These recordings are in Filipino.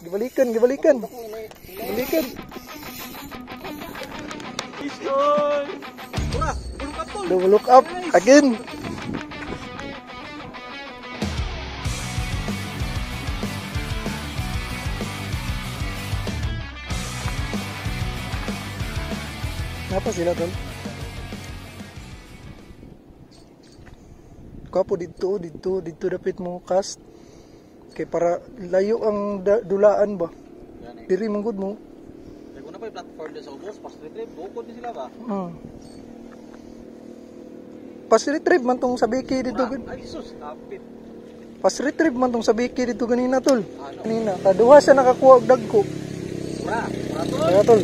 Gibalikan, gibalikan. Gibalikan. Double look up. Again. Napa sila tol? Kapo dito, dito, dito dapit mo cast. Kay para layo ang da- dulaan ba? Eh. Diri manggod mo. Kaya kung na pa yung platform din sa ubos, pas retrieve, bukod din sila ba? Hmm. Pas retrieve man tong sa biki dito. Ura! Ay sus! Kapit! Pas retrieve man tong sa biki dito ganina tol. Ano? Kanina, kaduha siya nakakuha og dagko. Ura! Ura tol! Kaya tol.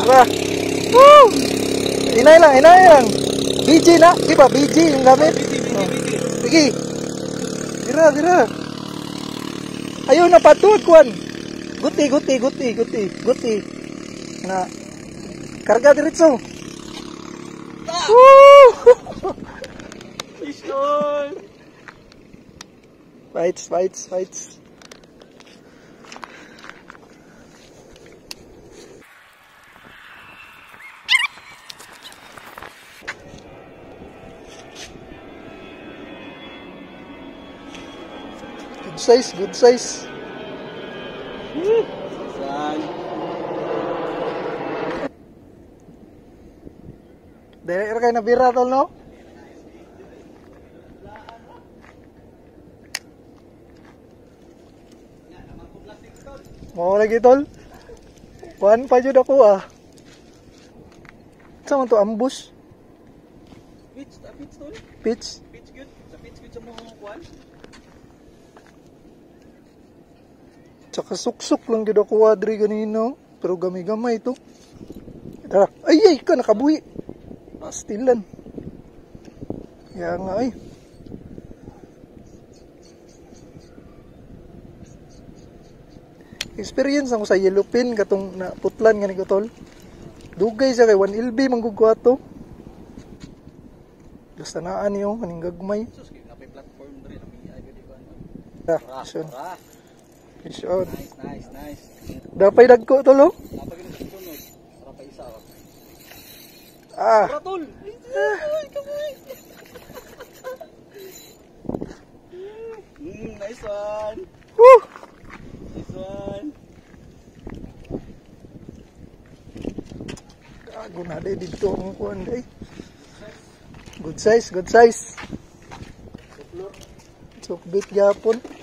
Tara. Woo! Inay lang, inay lang. BG na, di ba? BG yung gamit. Busy, busy, busy! Sige. Dira, dira. Ayaw na patuod kuan. Guti, guti, guti, guti, guti. Na karga diretso. Woo! Isoy! Fights, fights, fights. Size, good size. Saan? Dahil kayo na bira tol, no? Mau lagi tol. Kuan pa jud ako ah. Sa man to ambush, Pitch! Ah, pitch tol! pitch. Pitch good! Sa pitch good sa mga kuwan? Tsaka suksok lang jud ako adri ganino. Pero gamay-gamay to. Tara. Ay ay ka nakabuhi. Pastilan. Kaya nga ay. Experience ako sa yellowfin katong na putlan nga ni tol. Dugay siya kay 1 LB manggugwato. Basta naan niyo kaning gagmay. Sus! Kaya na yung platform rin. Pwede ko ano. Ah, Ura! Fish on. Nice, nice, nice. Dapay dagko tol oh. Napagin sa sunod. Ura pa isa. oh. Ah. Ura tol! Mm, nice one! Woo! Nice one! Gago na day dito ang kuan day. Good size, good size. Sukbit gyapon. Blocking?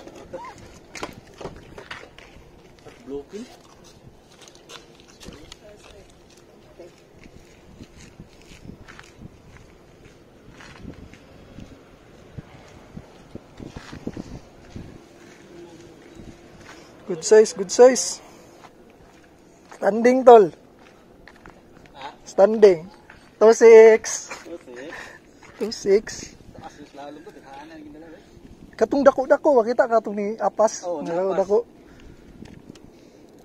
Good size, good size. Standing tol. Standing. 26. Susi. 26. Taas yung slalom ko. Tikahan na yung dalawa. Katong dako-dako, makita katong ni Apas. Ni Nalaw dako.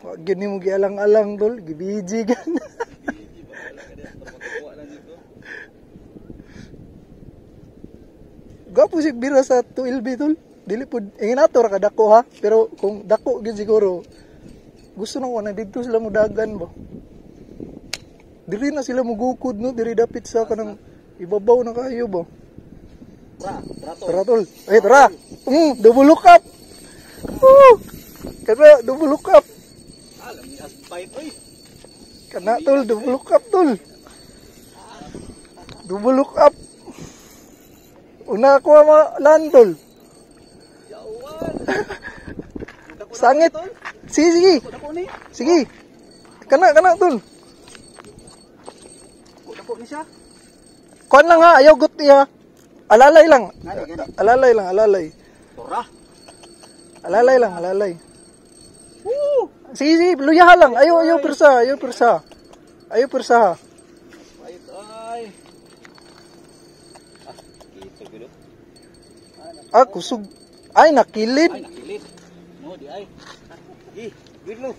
Wa gini mo gialang-alang tol, gibiji gan. Gapo sig bira sa 2LB tol. Dili pud ingin ato ra ka dako ha, pero kung dako gyud siguro gusto na ko na dito sila mo dagan ba. Dili na sila mugukod no, diri dapit sa kanang ibabaw na kayo ba. Ura! Ura tol! Ay tara. Mm, double look up. Woo! Kana double look up. Alam ni as pipe. Uy! Kana tol, double look up tol. Double look up. Una ko ma lan tol. Yawan! Dako na Sangit. Sige, sige. Sige. Kana, kana, tol. Dako ni siya. Kuan lang ha, ayaw guti ha. Alalay lang. Alalay lang, alalay. Ura! Alalay lang, alalay. Woo! Sige, sige, luyahan lang. Ayaw, ayaw persa, ayaw persa. Ayaw persa. Ayot ay! Ah. Ah, kusog. Ay, nakilid. Ay, nakilid. No, di ay. Eh, di, biglo.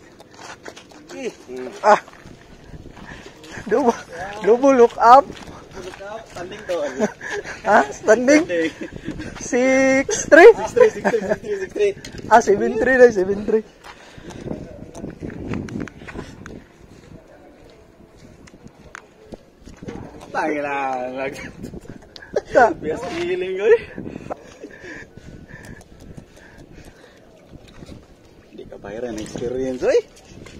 Di. Eh. Ah. Double, double look up. Look up, standing doon. ha? Ah, standing? Six, three? Six, three, six, three, six, three, six, three. Ah, seven, three na, seven, three. Tangin na. Bias. Bayran experience eh.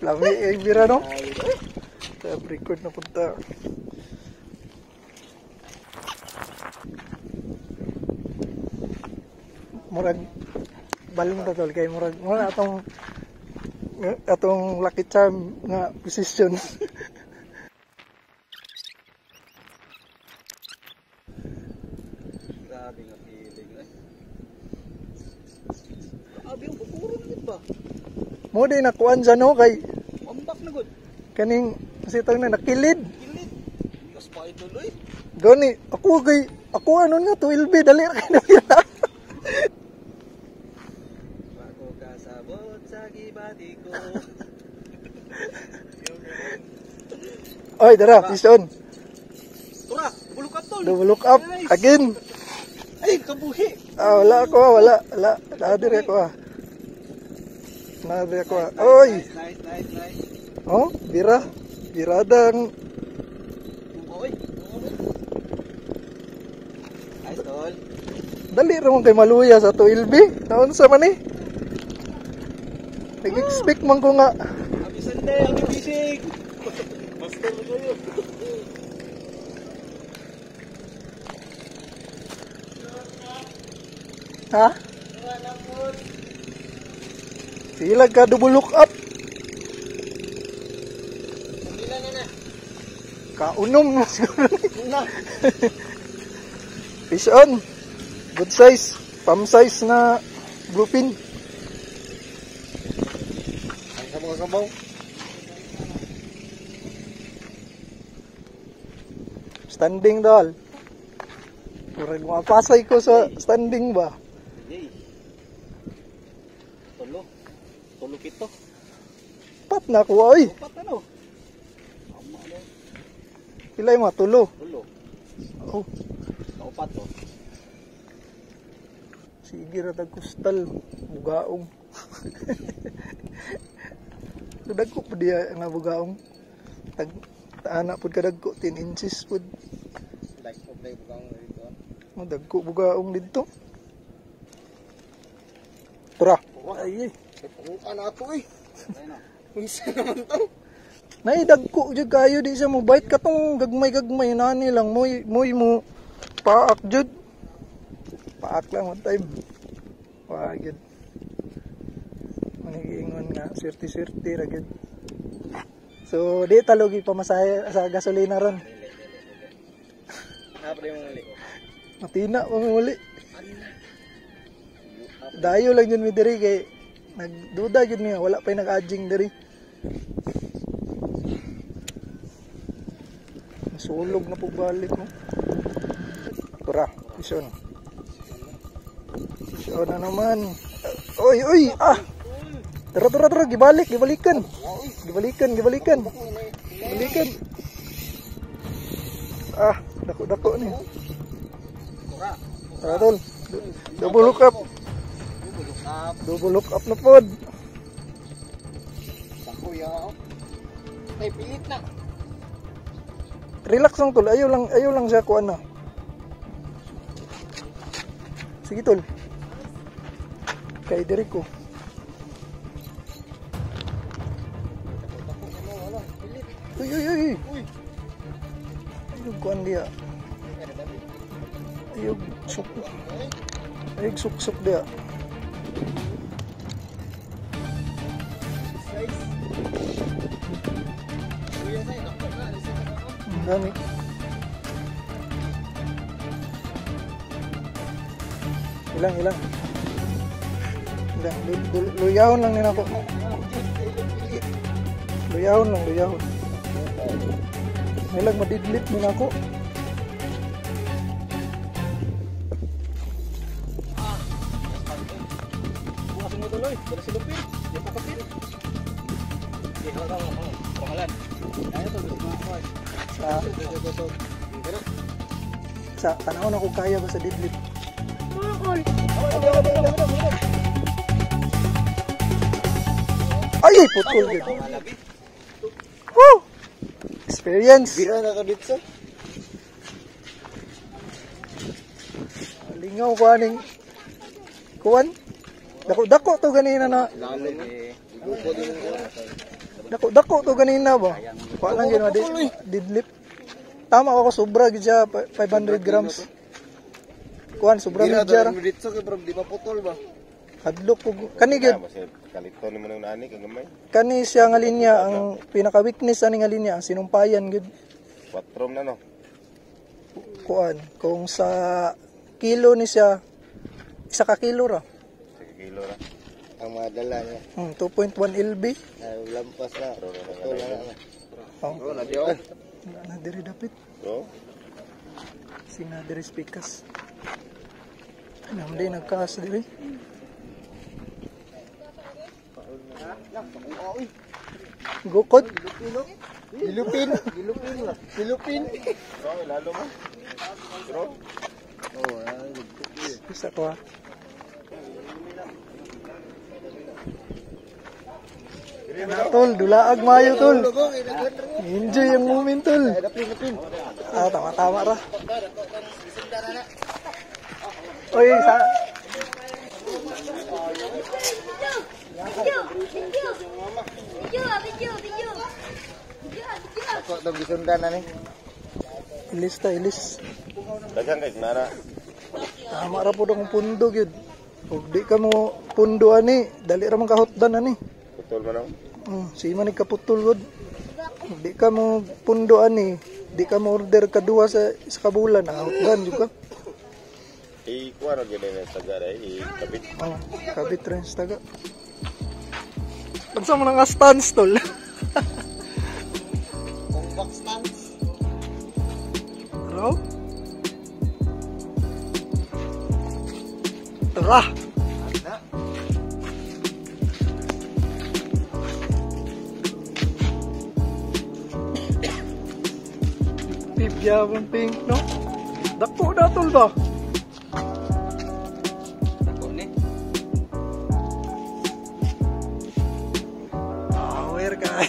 Lami ay bira no. Sa record na punta. Murag balong to tol kay murag mo atong atong lucky charm nga position. Grabe nga feeling eh. Grabe yung pupuro na ba? Mo di nakuan sa no kay Ambak na good. kaning sitang na nakilid. Kilit. Mas pa ituloy. Gani ako kay ako ano nga 12 dali ra kay na Bago kasabot sa gibati ko. Oy, dara, vision. Tura, bulok up tol. Look up again. Ay, kabuhi. Ah, wala ako, ah, wala, wala. Nadiri ako ah. Nadiri ako ah. Oy! Nice, nice, nice. Oh, bira. Biradang. Oy. Nice tol. Dali ramon kay maluya sa 12. Naon sa man eh. Nag-expect man ko nga. Happy Sunday, happy fishing. Master na kayo. Ha? Sila ka double look up. Ilan na na? Kaunom na siguro. Fish on. Good size. Pam size na bluefin. Ang sa mga sabaw. Standing dal. Murag mapasay ko sa standing ba? Tulo. Tulo kito. Pat na ko ay. Upat ano? Ilay mo tulo. Tulo. Oh, Kaupat to. sige ra kustal bugaong. Dagko pa diya nga bugaong. Tag taana pud kadagko 10 inches pud. Like of play bukang dito. Mo dagko bugaong didto. Tara. Ay, ay. Purukan ako eh. Na. Minsan naman to. Naidagko jud kayo di sa mo bite katong gagmay-gagmay nani lang moy moy mo paak jud. Paak lang one time. Wagid. Manigingon nga sirti-sirti ra gid. So di talogi pamasahe sa gasolina ron. Napre yung muli. Matina pa muli. Dayo lang yun mi diri kay nagduda yun niya wala pa nag-adjing diri. Sulog na po balik no. Tura, ison. Ison na naman. Oy, oy, ah. Tara, tara, tara, gibalik, gibalikan. Gibalikan, gibalikan. Gibalikan. Ah, dako-dako ni. Tara, tol. Double. Up. Double look up na pod. Sa kuya. Ay, pilit na. Relax lang tol. Ayaw lang, ayaw lang siya kuan na. Sige tol. Kay diri ko. Uy, uy, uy. Uy. Ayog kuan dia. Ayog suk. Ayog suk-suk dia. Dami. Ilang, ilang. Ilang, lang nila ako. Luyahon lang, luyahon. Nilang madidlit nila ako. sa tanaw na ko kaya ba sa deadlift. Mukol. Ay, putol din. Woo! Experience. Bira na ka dito. Lingaw ko aning kuan. Dako dako to ganina na. Dako dako to ganina ba? Kuan lang ginawa deadlift. Tama ako sobra gid siya pa- 500 grams. Kuan sobra ra. dara dito kay bro, di pa putol ba? Hadlok ko kani gid kalito ni mo nang nani kang gamay. kani siya nga linya ang pinaka weakness ani nga linya sinumpayan gid 4 na no. kuan kung sa kilo ni siya isa ka kilo ra. Sige kilo ra. Ang madala niya. Hmm, 2.1 LB. Ay lampas na. Putol na. Oh, Oh, diyo. na diri dapit. So, Sing na diri speakers. Ano di nagkaas diri? Gukod. Gilupin. Gilupin na. Gilupin. so lalo mo. Bro, Oh, ay. Isa ko ha. Na, tol, dulaag mayo tol. Enjoy yung moment tol. Dapin, dapin. Ah, tama-tama ra. Oy, sa Video, video, video, video, video, video, video. Ako daw gisundan na ni. ilis ta ilis. daghang kay nana. Tama ra po akong pundo gyud. Ug di ka mo pundo ani, dali ra man kahutdan ani. Putol man ako. Hmm, si man kaputol. Ug di ka mo pundo ani, di ka mo order kadua sa sa kabulan, ahutdan jud ka. I kuha ra gyud ni taga dai i kapit. Oh, kabit rin sa taga. Unsa mo nga stance tol? Box stance. Hello? Tara! Na. Bibya ng pink, no? Dako na tol ba? Ako ni. Ah, where ka?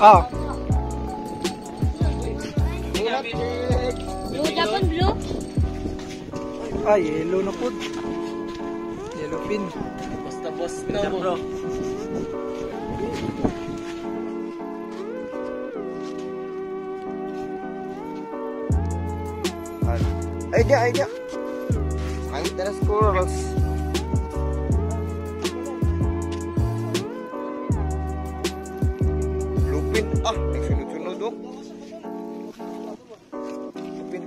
ah, Blue Japan blue. ah, yellow na po. Yellow pin. Basta boss na bro. Ay, di, ay, di. Ang teras corals. Lupin. Ah, nagsunod-sunod oh. Lupin.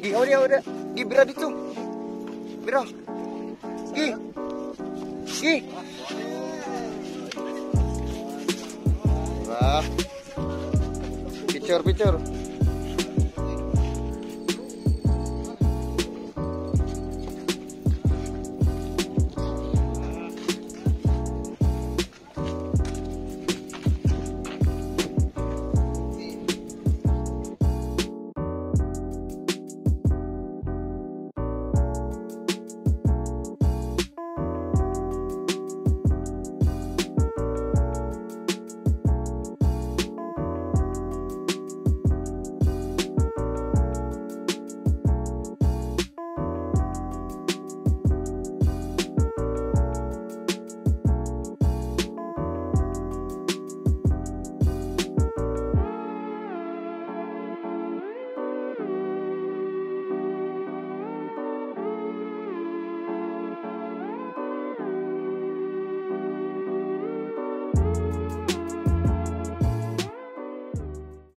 Gi, awal dia, awal dia. Gi, bira dito. Bira. Gi. Gi. Wah. Picture, picture.